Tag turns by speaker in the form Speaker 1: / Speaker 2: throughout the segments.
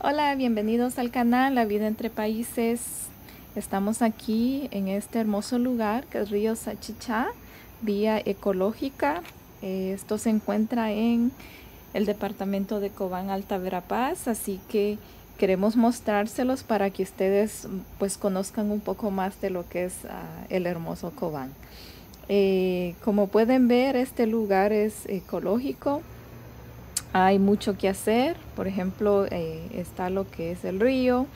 Speaker 1: Hola, bienvenidos al canal La Vida Entre Países. Estamos aquí en este hermoso lugar que es Río Sachichá, vía ecológica. Esto se encuentra en el departamento de Cobán Alta Verapaz, así que queremos mostrárselos para que ustedes pues conozcan un poco más de lo que es uh, el hermoso Cobán. Eh, como pueden ver, este lugar es ecológico hay mucho que hacer, por ejemplo, eh, está lo que es el río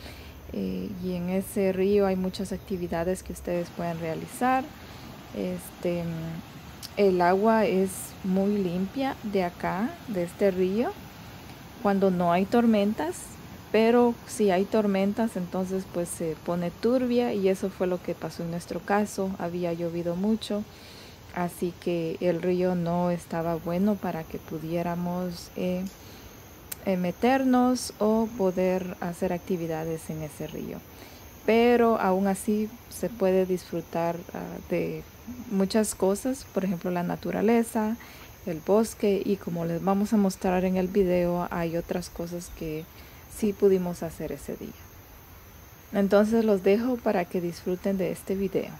Speaker 1: eh, y en ese río hay muchas actividades que ustedes pueden realizar. Este, el agua es muy limpia de acá, de este río, cuando no hay tormentas, pero si hay tormentas entonces pues se pone turbia y eso fue lo que pasó en nuestro caso, había llovido mucho así que el río no estaba bueno para que pudiéramos eh, eh, meternos o poder hacer actividades en ese río. Pero aún así se puede disfrutar ah, de muchas cosas, por ejemplo la naturaleza, el bosque y como les vamos a mostrar en el video hay otras cosas que sí pudimos hacer ese día. Entonces los dejo para que disfruten de este video.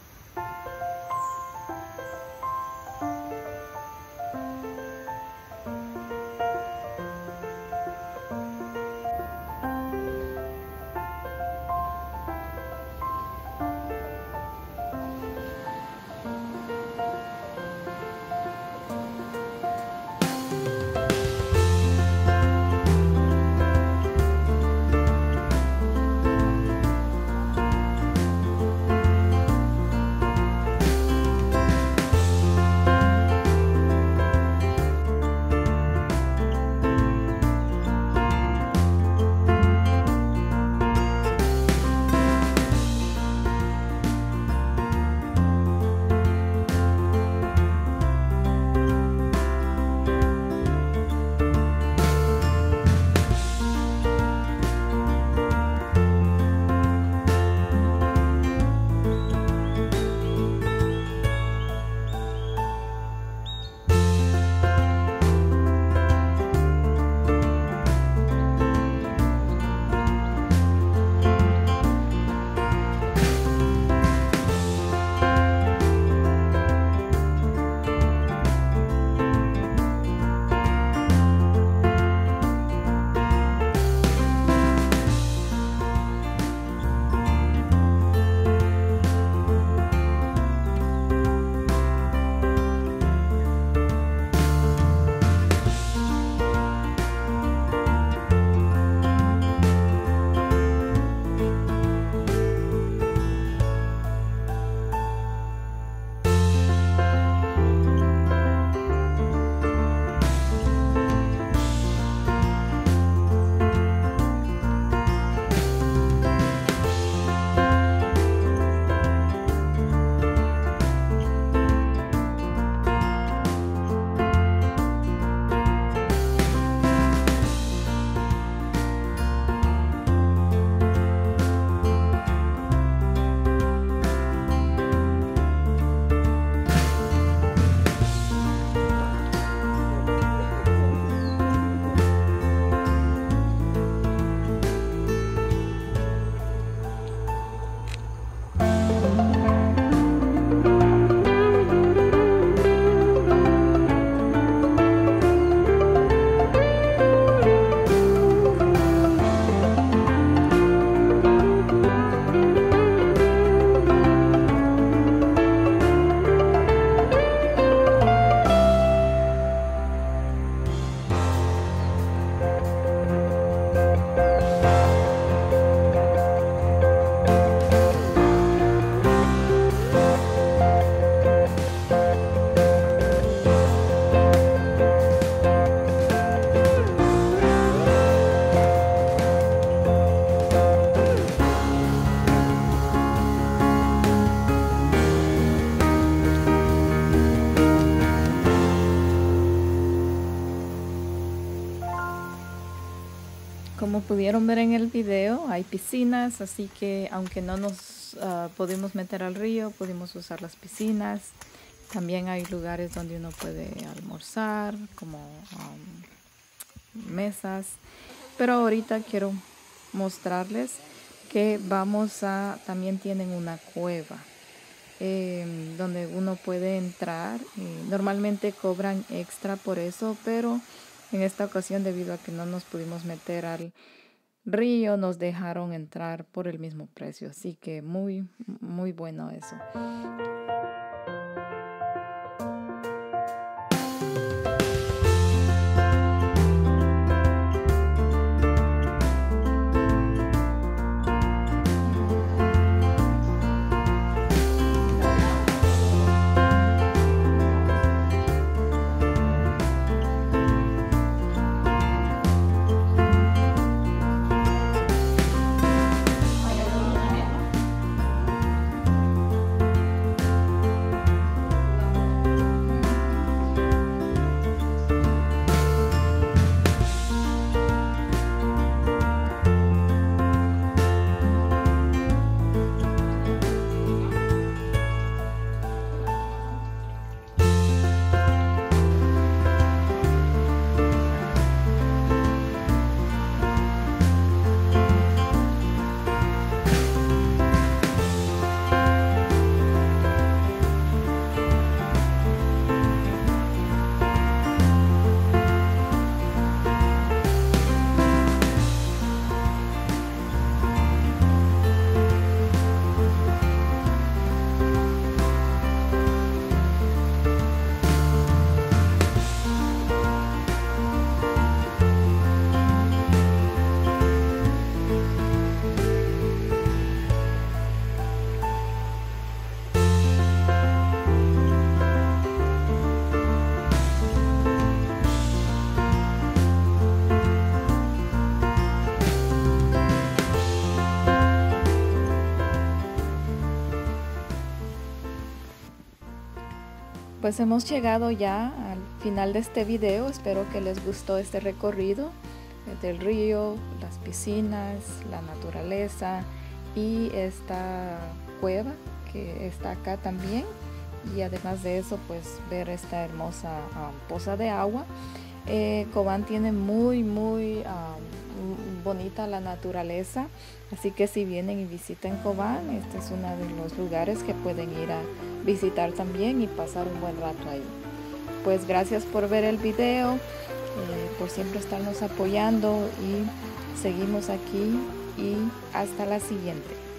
Speaker 1: Como pudieron ver en el video, hay piscinas, así que aunque no nos uh, pudimos meter al río, pudimos usar las piscinas. También hay lugares donde uno puede almorzar, como mesas. Pero ahorita quiero mostrarles que vamos a, también tienen una cueva em, donde uno puede entrar. normalmente cobran extra por eso, pero en esta ocasión debido a que no nos pudimos meter al río, nos dejaron entrar por el mismo precio. Así que muy, muy bueno eso. Pues hemos llegado ya al final de este video. Espero que les gustó este recorrido del río, las piscinas, la naturaleza y esta cueva que está acá también. Y además de eso, pues ver esta hermosa um, poza de agua. Eh, Cobán tiene muy, muy um, bonita la naturaleza. Así que si vienen y visitan Cobán, este es uno de los lugares que pueden ir a visitar también y pasar un buen rato ahí. Pues gracias por ver el video, eh, por siempre estarnos apoyando y seguimos aquí y hasta la siguiente.